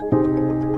うん。